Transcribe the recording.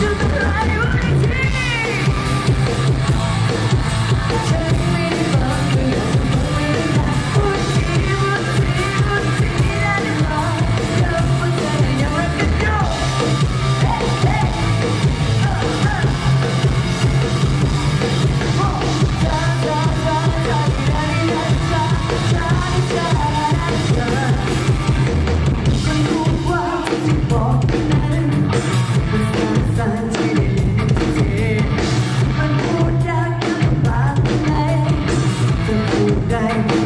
to the light. right.